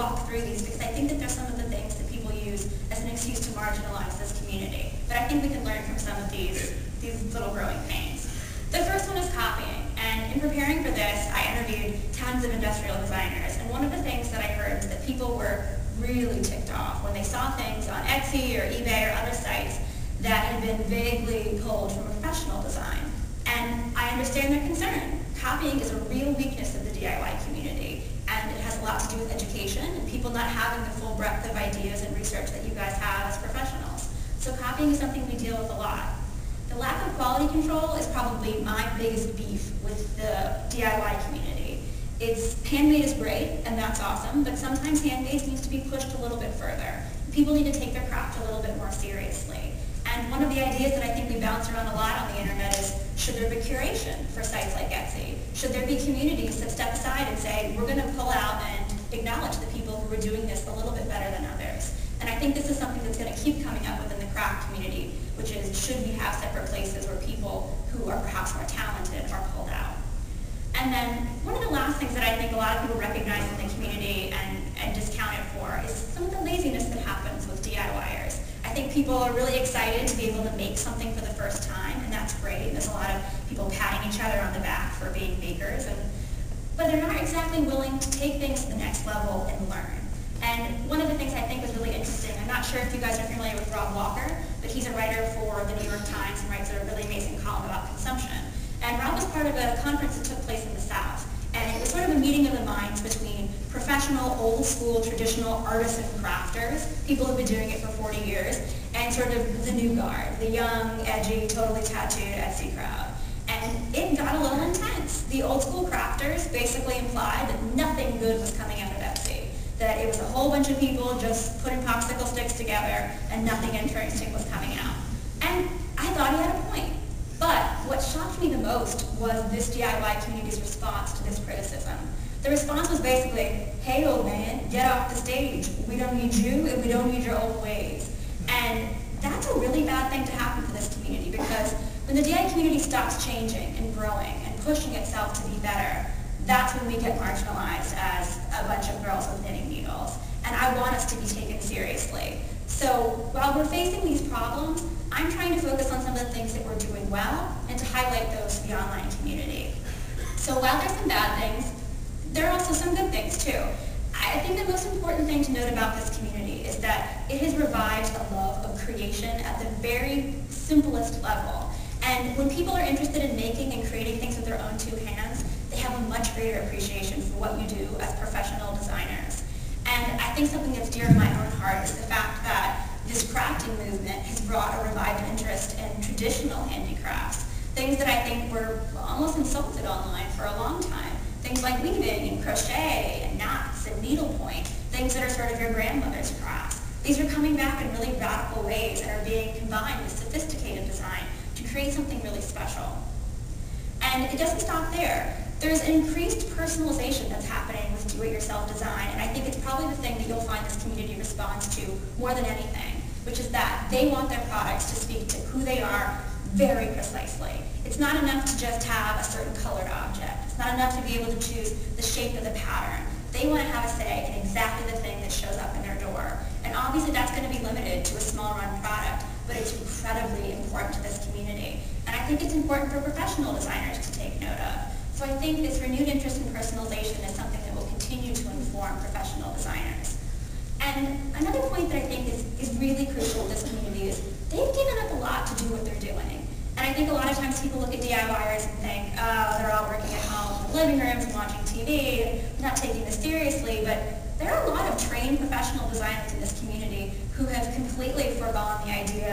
walk through these because I think that they're some of the things that people use as an excuse to marginalize this community. But I think we can learn from some of these, these little growing pains. The first one is copying. And in preparing for this, I interviewed tons of industrial designers. And one of the things that I heard was that people were really ticked off when they saw things on Etsy or eBay or other sites that had been vaguely pulled from professional design. And I understand their concern. Copying is a real weakness of the DIY community and it has a lot to do with education and people not having the full breadth of ideas and research that you guys have as professionals. So copying is something we deal with a lot. The lack of quality control is probably my biggest beef with the DIY community. It's handmade is great, and that's awesome, but sometimes handmade needs to be pushed a little bit further. People need to take their craft a little bit more seriously. And one of the ideas that I think we bounce around a lot on the internet is, should there be curation for sites like Etsy? Should there be communities that step aside and say, we're going to pull out and acknowledge the people who are doing this a little bit better than others? And I think this is something that's going to keep coming up within the craft community, which is should we have separate places where people who are perhaps more talented are pulled out? And then one of the last things that I think a lot of people recognize in the community and, and discount it for is some of the laziness that happens with DIYers. I think people are really excited to be able to make something for the first time, and that's great. There's a lot of people patting each other on the back and, but they're not exactly willing to take things to the next level and learn. And one of the things I think was really interesting, I'm not sure if you guys are familiar with Rob Walker, but he's a writer for the New York Times and writes a really amazing column about consumption. And Rob was part of a conference that took place in the South. And it was sort of a meeting of the minds between professional, old school, traditional artisan crafters, people who've been doing it for 40 years, and sort of the new guard, the young, edgy, totally tattooed Etsy crowd. And it got a little intense. The old school crafters basically implied that nothing good was coming out of Etsy, that it was a whole bunch of people just putting popsicle sticks together and nothing interesting was coming out. And I thought he had a point. But what shocked me the most was this DIY community's response to this criticism. The response was basically, hey old man, get off the stage. We don't need you and we don't need your old ways. And that's a really bad thing to happen for this community because when the DIY community stops changing and growing and pushing itself to be better, that's when we get marginalized as a bunch of girls with knitting needles. And I want us to be taken seriously. So while we're facing these problems, I'm trying to focus on some of the things that we're doing well and to highlight those to the online community. So while there's some bad things, there are also some good things too. I think the most important thing to note about this community is that it has revived the love of creation at the very simplest level. And when people are interested in making and creating things with their own two hands, they have a much greater appreciation for what you do as professional designers. And I think something that's dear to my own heart is the fact that this crafting movement has brought a revived interest in traditional handicrafts, things that I think were almost insulted online for a long time. Things like weaving and crochet and knots and needlepoint, things that are sort of your grandmother's crafts. These are coming back in really radical ways and are being combined with sophisticated design to create something really special. And it doesn't stop there. There's an increased personalization that's happening with do-it-yourself design, and I think it's probably the thing that you'll find this community responds to more than anything, which is that they want their products to speak to who they are very precisely. It's not enough to just have a certain colored object. It's not enough to be able to choose the shape of the pattern. They want to have a say in exactly the thing that shows up in their door. And obviously that's going to be limited to a small run product, but it's incredibly important to this community. And I think it's important for professional designers to take note of. So I think this renewed interest in personalization is something that will continue to inform professional designers. And another point that I think is, is really crucial to this community is they've given up a lot to do what they're doing. And I think a lot of times people look at DIYers and think, oh, they're all working at home in the living rooms and watching TV and not taking this seriously. But there are a lot of trained professional designers in this community who have completely foregone the idea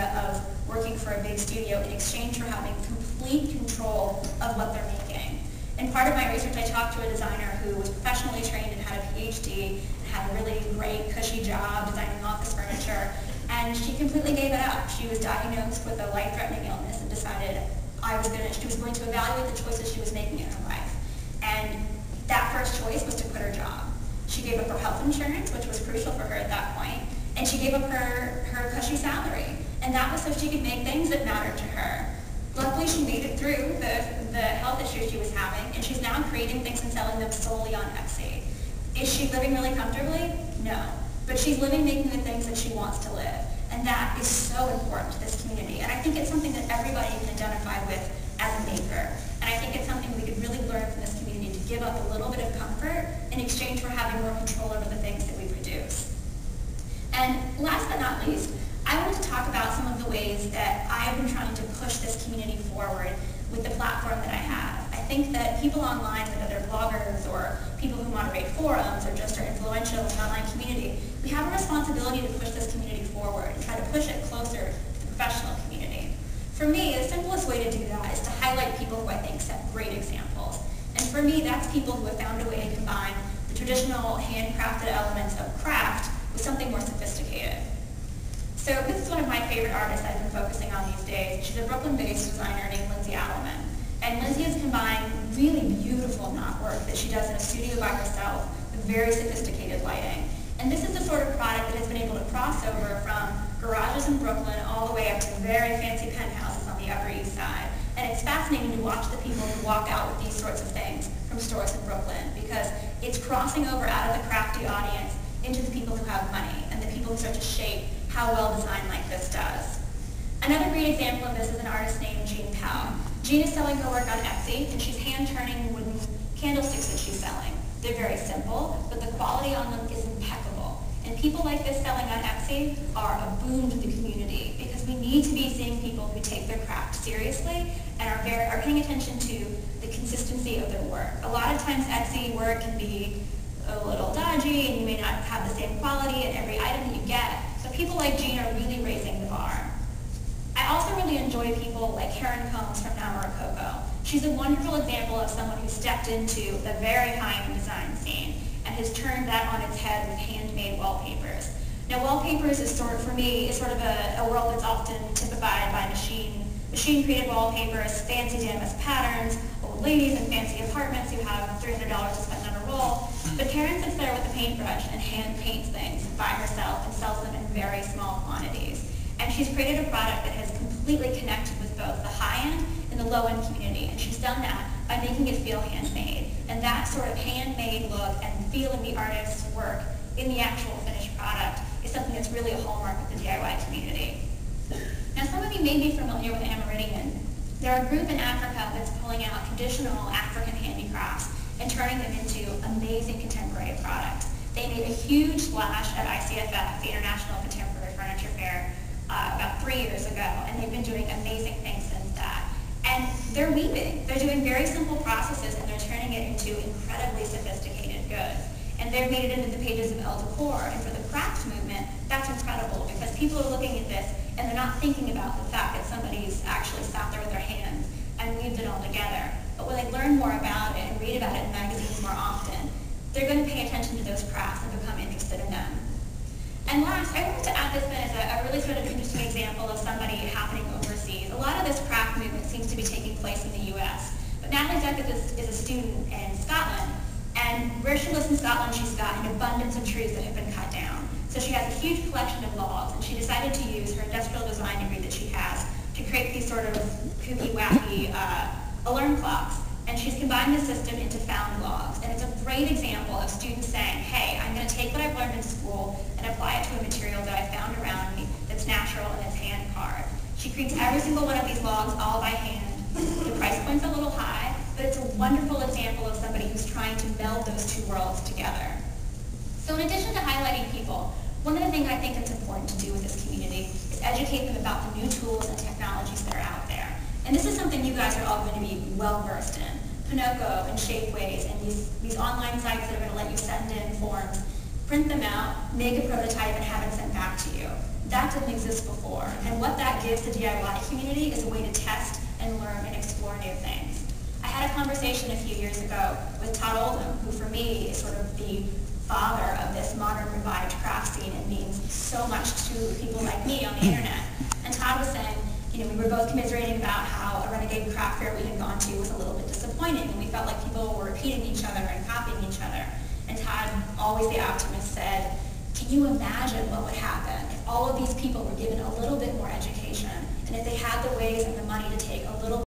for a big studio in exchange for having complete control of what they're making. In part of my research, I talked to a designer who was professionally trained and had a PhD and had a really great, cushy job designing office furniture. And she completely gave it up. She was diagnosed with a life-threatening illness and decided I was going to, she was going to evaluate the choices she was making in her life. And that first choice was to quit her job. She gave up her health insurance, which was crucial for her at that point, and she gave up her, her cushy salary. And that was so she could make things that mattered to her. Luckily, she made it through the, the health issues she was having, and she's now creating things and selling them solely on Etsy. Is she living really comfortably? No. But she's living making the things that she wants to live. And that is so important to this community. And I think it's something that everybody can identify with as a maker. And I think it's something we could really learn from this community to give up a little bit of comfort in exchange for having more control over the things that we produce. And last but not least, I wanted to talk about some of the ways that I have been trying to push this community forward with the platform that I have. I think that people online, whether they're bloggers or people who moderate forums or just are influential in the online community, we have a responsibility to push this community forward and try to push it closer to the professional community. For me, the simplest way to do that is to highlight people who I think set great examples. And for me, that's people who have found a way to combine the traditional handcrafted elements of craft with something more sophisticated. So this is one of my favorite artists I've been focusing on these days. She's a Brooklyn-based designer named Lindsey Adelman. And Lindsey has combined really beautiful knot work that she does in a studio by herself with very sophisticated lighting. And this is the sort of product that has been able to cross over from garages in Brooklyn all the way up to very fancy penthouses on the Upper East Side. And it's fascinating to watch the people who walk out with these sorts of things from stores in Brooklyn because it's crossing over out of the crafty audience into the people who have money and the people who start to shape how well design like this does. Another great example of this is an artist named Jean Powell. Jean is selling her work on Etsy, and she's hand-turning wooden candlesticks that she's selling. They're very simple, but the quality on them is impeccable. And people like this selling on Etsy are a boon to the community because we need to be seeing people who take their craft seriously and are, very, are paying attention to the consistency of their work. A lot of times Etsy work can be a little dodgy and you may not have the same quality in every item that you get, but people like Jean are really raising the bar. I also really enjoy people like Karen Combs from Namara Coco. She's a wonderful example of someone who stepped into the very high-end design scene and has turned that on its head with handmade wallpapers. Now wallpapers is sort of, for me, is sort of a, a world that's often typified by machine, machine-created wallpapers, fancy damask patterns, old ladies in fancy apartments who have $300 to spend on a roll. But Karen sits there with a paintbrush and hand paints things by herself and sells them in very small quantities. And she's created a product that has completely connected with both the high-end and the low-end community. And she's done that by making it feel handmade. And that sort of handmade look and feeling the artist's work in the actual finished product is something that's really a hallmark of the DIY community. Now some of you may be familiar with Amerindian. They're a group in Africa that's pulling out traditional African handicrafts and turning them into amazing contemporary products. They made a huge splash at ICFF, the International Contemporary Furniture Fair, uh, about three years ago, and they've been doing amazing things since. And they're weaving. They're doing very simple processes, and they're turning it into incredibly sophisticated goods. And they've made it into the pages of Elle Decor. And for the craft movement, that's incredible because people are looking at this and they're not thinking about the fact that somebody's actually sat there with their hands and weaved it all together. But when they learn more about it and read about it in magazines more often, they're going to pay attention to those crafts and become interested in them. And last, I wanted to add this in as a, a really sort of interesting example of somebody happening overseas. A lot of this craft movement seems to be taking place in the U.S. But Natalie Deckett is, is a student in Scotland, and where she lives in Scotland, she's got an abundance of trees that have been cut down. So she has a huge collection of logs, and she decided to use her industrial design degree that she has to create these sort of kooky, wacky uh, alarm clocks. And she's combined the system into found logs. And it's a great example of students saying, hey, I'm going to take what I've learned in school and apply it to a material that I found around me that's natural and it's hand carved. She creates every single one of these logs all by hand. The price point's a little high, but it's a wonderful example of somebody who's trying to meld those two worlds together. So in addition to highlighting people, one of the things I think it's important to do with this community is educate them about the new tools and technologies that are out there. And this is something you guys are all going to be well versed in. Ponoko and Shapeways and these, these online sites that are going to let you send in forms, print them out, make a prototype, and have it sent back to you. That didn't exist before. And what that gives the DIY community is a way to test and learn and explore new things. I had a conversation a few years ago with Todd Oldham, who for me is sort of the father of this modern revived craft scene and means so much to people like me on the internet. And Todd was saying, you know, we were both commiserating about how a renegade craft fair we had gone to was a little bit disappointing, and we felt like people were repeating each other and copying each other. And Todd, always the optimist, said, can you imagine what would happen if all of these people were given a little bit more education, and if they had the ways and the money to take a little